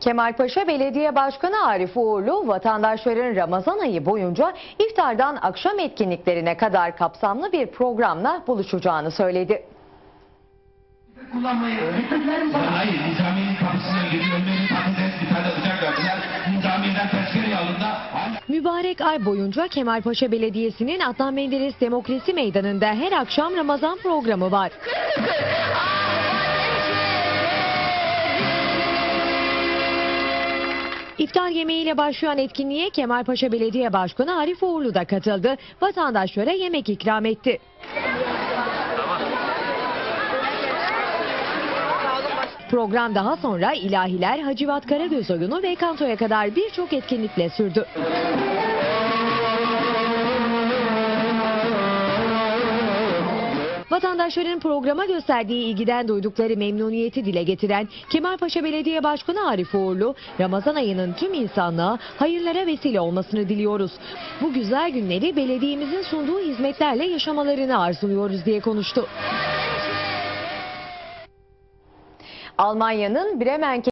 Kemalpaşa Belediye Başkanı Arif Uğurlu vatandaşların Ramazan ayı boyunca iftardan akşam etkinliklerine kadar kapsamlı bir programla buluşacağını söyledi. kullanmayı. Hayır, kapısına patates bir tane tezkere. Mübarek ay boyunca Kemalpaşa Belediyesi'nin Adnan Menderes Demokrasi Meydanı'nda her akşam Ramazan programı var. İftar yemeğiyle başlayan etkinliğe Kemalpaşa Belediye Başkanı Arif Uğurlu da katıldı. Vatandaşlara yemek ikram etti. Program daha sonra ilahiler, Hacivat Karagöz oyunu ve kantoya kadar birçok etkinlikle sürdü. Vatandaşların programa gösterdiği ilgiden duydukları memnuniyeti dile getiren Kemalpaşa Belediye Başkanı Arif Uğurlu, Ramazan ayının tüm insanlığa hayırlara vesile olmasını diliyoruz. Bu güzel günleri belediyemizin sunduğu hizmetlerle yaşamalarını arzuluyoruz diye konuştu. Almanya'nın Bremen